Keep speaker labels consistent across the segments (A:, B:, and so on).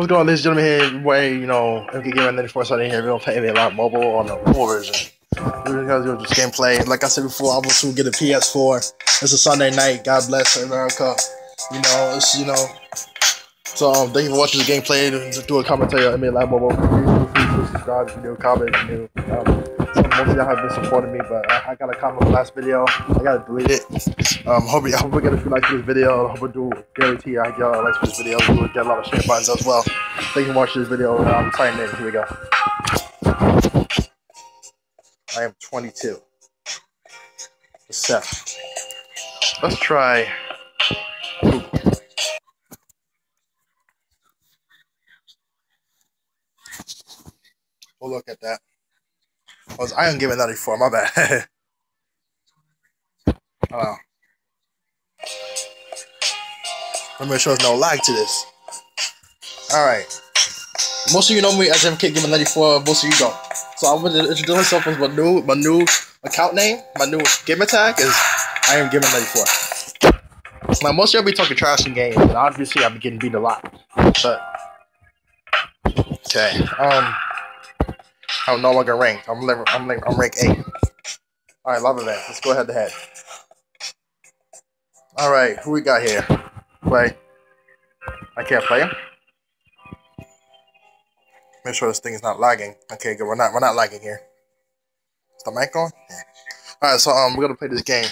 A: What's going on, ladies and gentlemen? Here, way you know, MK Gamer 94 Sunday here. We're gonna play a lot mobile on the mobile version. We're gonna do just gameplay. Like I said before, I'm gonna get a PS4. It's a Sunday night. God bless America. You know, it's you know. So um, thank you for watching the gameplay. Do a commentary on Live Mobile. Please, please, please subscribe if you do, comment if you do. Um, most of y'all have been supporting me, but I, I got a comment from last video. I gotta delete it. Um, hope I hope we get a few likes for this video. I hope we do guarantee I get a lot of likes for this video. We'll get a lot of share buttons as well. Thank you for watching this video. I'm signing in. Here we go. I am 22. Seth. Let's try. We'll look at that. Was I am giving 94, my bad. oh. Let me there's no lag to this. Alright. Most of you know me as MK Gamer 94, most of you don't. So I'm gonna introduce myself as my new my new account name, my new gamer tag is I am Gamer 94. Now most of y'all be talking trash in games, and obviously I've been getting beat a lot. But Okay. Um I'm no longer ranked. I'm I'm I'm rank eight. All right, lava man. Let's go ahead to head. All right, who we got here? Play. I can't play him. Make sure this thing is not lagging. Okay, good. We're not we're not lagging here. Is the mic on? Yeah. All right, so um, we're gonna play this game.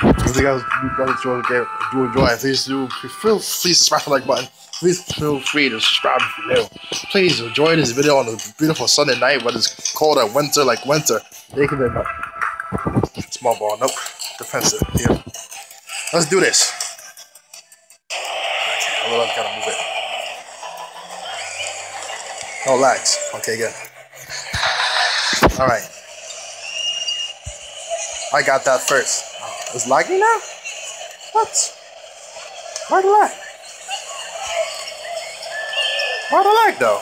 A: If you guys, you guys enjoy the game, do enjoy please do free to smash the like button. Please feel free to subscribe if you new. Please enjoy this video on a beautiful Sunday night when it's cold at winter like winter. You very much. Small ball, nope. Defensive. Here. Let's do this. Okay, I gotta move it. Oh, no lags. Okay, good. Alright. I got that first. Oh, it's lagging now? What? Why the lag? Why the lag though?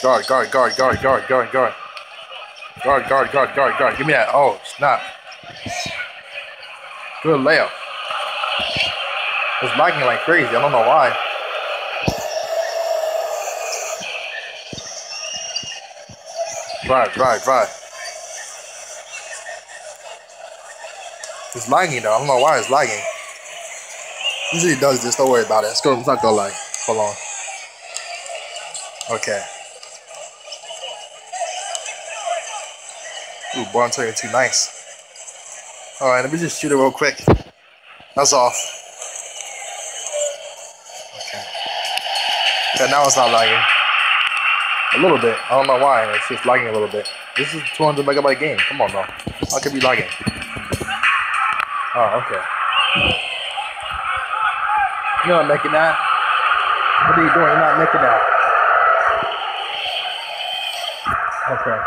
A: Guard, guard, guard, guard, guard, guard, guard. Guard, guard, guard, guard, guard. Give me that. Oh, snap. Good layup. It's lagging like crazy. I don't know why. Drive, drive, drive. It's lagging though. I don't know why it's lagging. Usually does this. Don't worry about it. It's, going, it's not gonna lag. Hold on. Okay. Ooh, boy, I'm telling you, too nice. Alright, let me just shoot it real quick. That's off. Okay. Now it's not lagging. A little bit. I don't know why. It's just lagging a little bit. This is 200 megabyte game. Come on, though. How could be lagging? Oh, okay. You're not making that. What are you doing? You're not making that. Okay.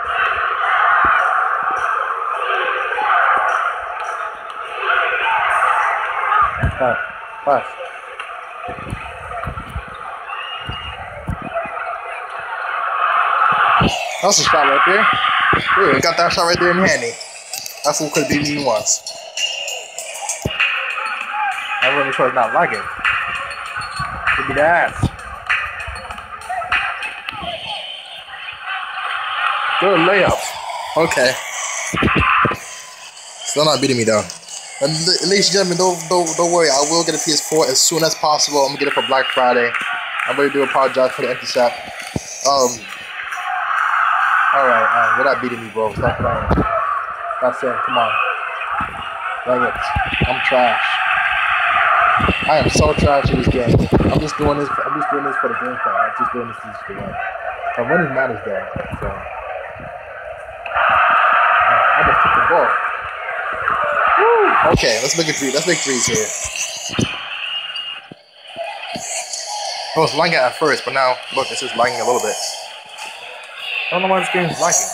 A: Pass. Pass. That's a shot right there. Ooh, got that shot right there in handy. That's what could beat me once. I really it's not lagging. Look at that. Good layup. Okay. Still not beating me though. And ladies and gentlemen, don't, don't don't worry. I will get a PS4 as soon as possible. I'm gonna get it for Black Friday. I'm really do apologize for the empty shot. Um. All right. You're not beating me, bro. Stop playing. That's it. Come on. Dang it. I'm trash. I am so trash in this game. I'm just doing this. I'm just doing this for the gameplay. I'm just doing this just for win. And winning matters though. So. I just took the ball. Woo. Okay, let's make a three. Let's make threes here. I was lagging at first, but now look, it's just lagging a little bit. I don't know why this game is lagging.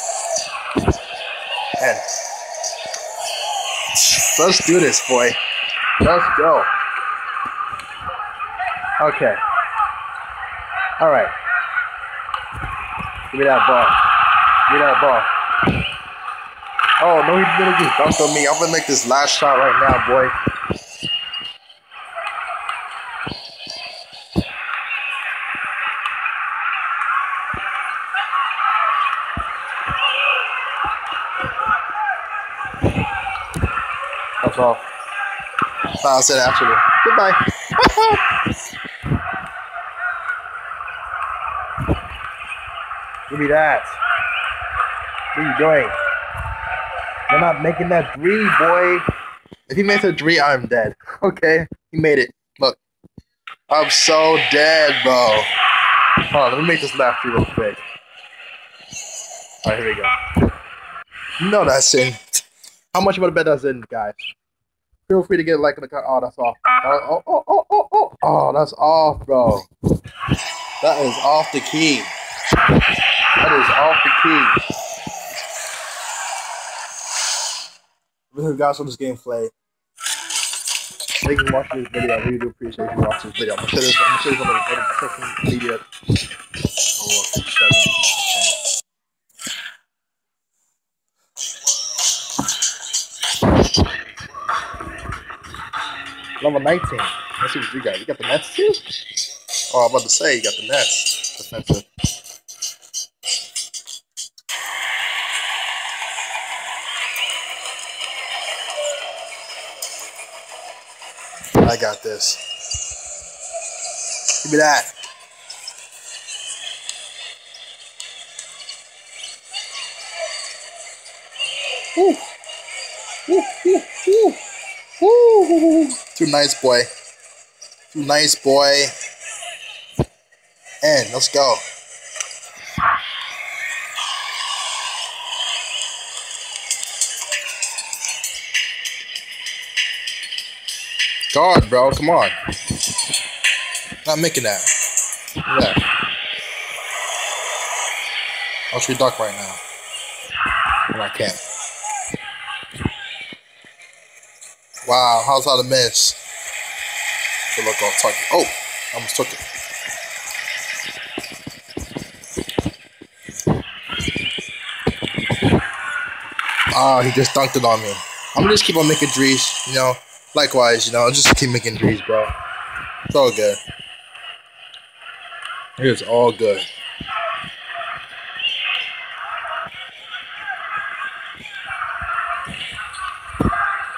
A: Man. Let's do this, boy. Let's go. Okay. All right. Give me that ball. Give me that ball. Oh, no, he didn't just dunk on me. I'm going to make this last shot right now, boy. That's all. I'll say that after. Goodbye. Give me that. What are you doing? You're not making that three, boy. If he makes a three, I'm dead. Okay? He made it. Look. I'm so dead, bro. Hold on, let me make this three real quick. Alright, here we go. No, that's in. How much of a bet that's in, guys? Feel free to get a like in the car. Oh, that's off. Oh, oh, oh, oh, oh, oh, oh that's off, bro. That is off the key. That is off the key. Really, guys, on this gameplay. Thank you for watching this video. I really do appreciate you watching this video. I'm gonna share this. I'm gonna share this on the social media. Oh, seven. Level 19. Let's see what you got. You got the Nets too? Oh, I'm about to say you got the Nets. Defensive. I got this. Give me that. Woo. Woo, woo, woo. Woo. Too nice, boy. Too nice, boy. And let's go. God, bro, come on. Not making that. Yeah. I'll shoot duck right now. And I can't. Wow, how's that a miss? Good look off target. Oh, I almost took it. Oh, he just dunked it on me. I'm gonna just keep on making threes, you know. Likewise, you know, just keep making threes, bro. It's all good. It's all good.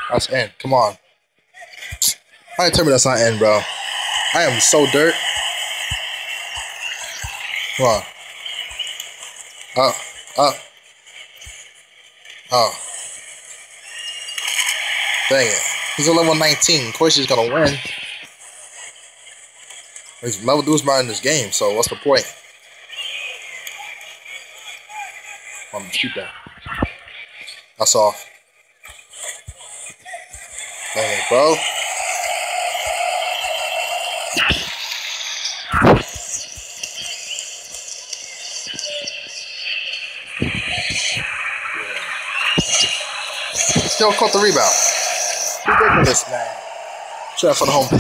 A: That's in. Come on. I tell me that's not in, bro. I am so dirt. Come on. Up, up. Oh. Dang it. He's a level 19. Of course he's gonna win. He's level dudes in this game, so what's the point? I'm gonna shoot that. That's off. Dang it, bro. Still caught the rebound. Ridiculous, man. Try for the home team.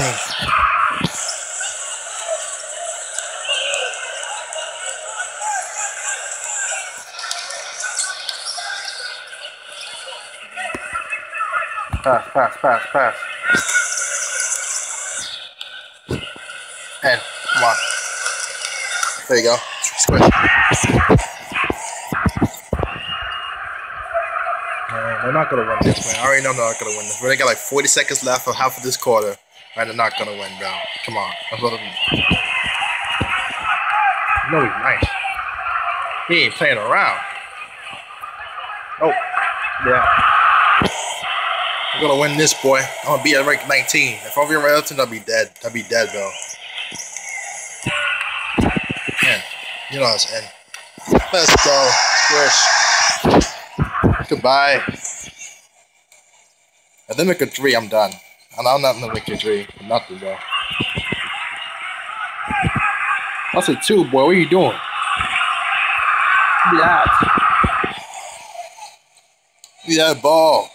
A: Pass, pass, pass, pass. And come on. There you go. Squish. Not gonna win this, man. I already know they're not gonna win this. We only got like 40 seconds left for half of this quarter. and they're not gonna win, bro. Come on. I'm No, he's nice. He ain't playing around. Oh, yeah. I'm gonna win this, boy. I'm gonna be at rank 19. If I'm in Elton, I'll be dead. I'll be dead, bro. Man, you know how it's end. Let's go. Squish. Goodbye. If they make a three, I'm done. And I'm not gonna make a three. Nothing, bro. That's a two, boy. What are you doing? Yeah. Yeah, ball. If they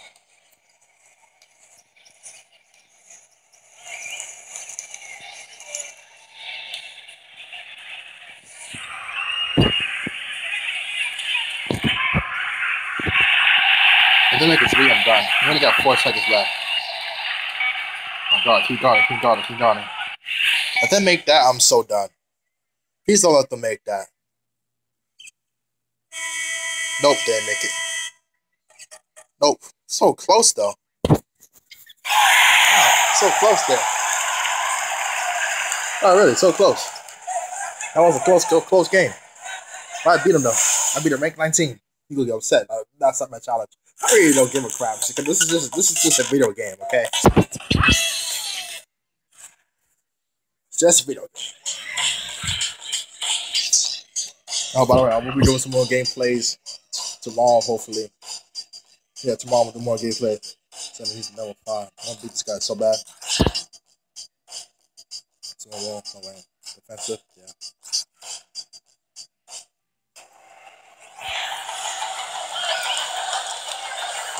A: I'm. We only got four seconds left. Oh god, keep going, keep going, keep going. If they make that, I'm so done. Please don't let them make that. Nope, they didn't make it. Nope. So close though. so close there. Oh, really? So close. That was a close, close game. I beat him though. I beat him rank 19. He gonna get upset. Uh, that's not my challenge. I really don't give a crap. This is just this is just a video game, okay? It's just a video game. Oh, by the way, I will be doing some more gameplays tomorrow, hopefully. Yeah, tomorrow we'll more gameplay. So he's level five. I don't beat this guy so bad. So I won't. No way. Defensive, yeah.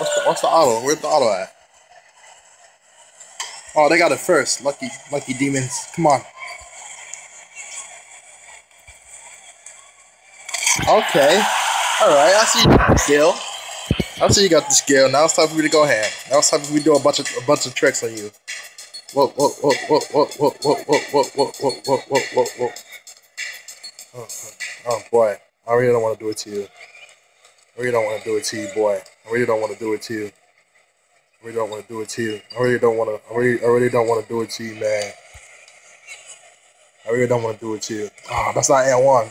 A: What's the, what's the auto? Where's the auto at? Oh, they got it first. Lucky, lucky demons. Come on. Okay. All right. I see you skill. I see you got the skill. Now it's time for me to go ahead. Now it's time for me to do a bunch of a bunch of tricks on you. Whoa, whoa, whoa, whoa, whoa, whoa, whoa, whoa, whoa, whoa, whoa, whoa, whoa, whoa, whoa. Oh, oh boy, I really don't want to do it to you. I really don't want to do it to you, boy. I really don't want to do it to you. I really don't want to do it to you. I really don't want to. I really, I really don't want to do it to you, man. I really don't want to do it to you. Ah, oh, that's not N one.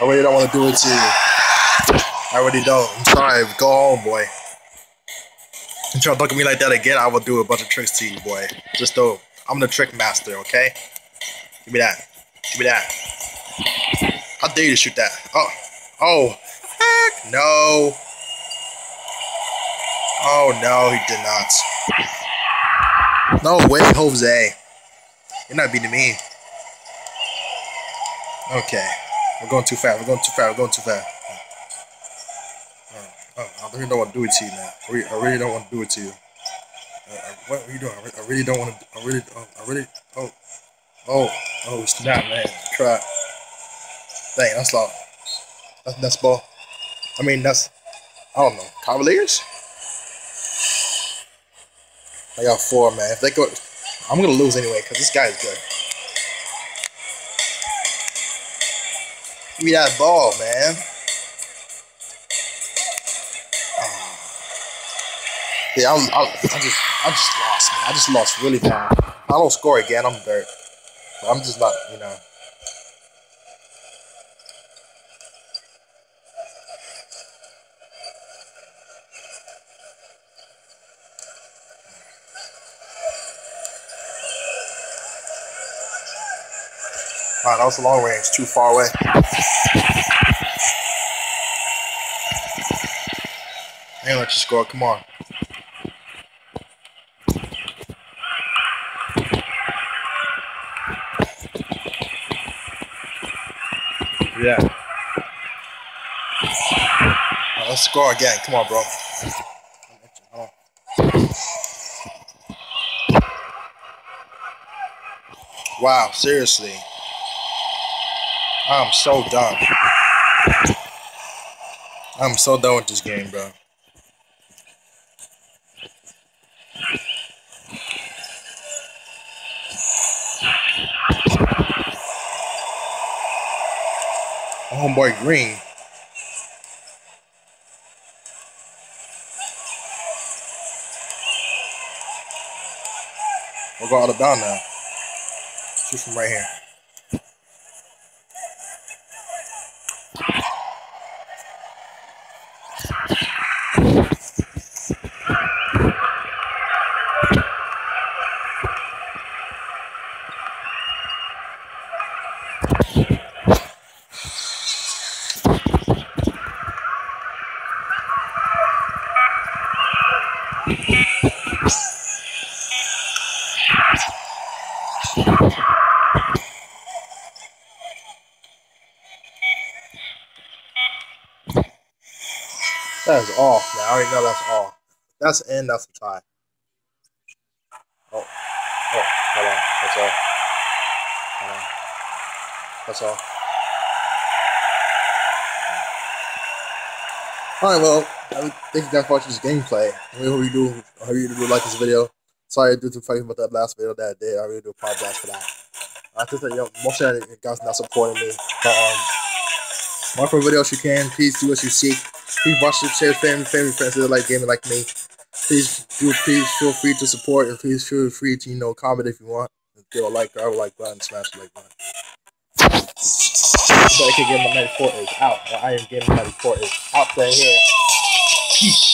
A: I really don't want to do it to you. I really don't. I'm sorry. Go home, boy. You look at me like that again, I will do a bunch of tricks to you, boy. Just though, I'm the trick master, okay? Give me that. Give me that. How dare you shoot that? Oh. Oh. Heck no. Oh, no, he did not. No way, Jose. You're not beating me. Okay. We're going too fast. We're going too fast. We're going too fast. Oh, I really don't want to do it to you, man. I really, I really don't want to do it to you. Uh, uh what are you doing? I really, I really don't want to. I really, oh, I really. Oh, oh, oh, snap, man. Try. Dang, that's loud. That's, that's ball. I mean, that's. I don't know. Cavaliers. I got four, man. If they go, I'm gonna lose anyway because this guy is good. Give me that ball, man. Ah. Yeah, I, I, I just I just lost, man. I just lost really bad. I don't score again. I'm dirt. I'm just not, you know. Wow, that was a long range, too far away. And let you score. Come on. Yeah. Right, let's score again. Come on, bro. Wow, seriously. I'm so done. I'm so done with this game, bro. homeboy Green. We'll go out of bound now. Shoot from right here. That is off, man. I already know that's off. That's in, that's a tie. Oh. Oh, hold on. That's all. Hold on. That's all. Alright, well, you guys for watching this gameplay. I hope you do, I hope you do like this video. Sorry, due to fucking about that last video that I did. I really do apologize for that. I think that yo, most of you guys not supporting me, but um, watch for videos you can. Please do what you seek. Please watch the share, family, family, friends that like gaming like me. Please do, please feel free to support and please feel free to you know comment if you want. Give a like, I a like button, smash the like button. But I can get my 94 is out. I am getting my 94 is out right here. Peace.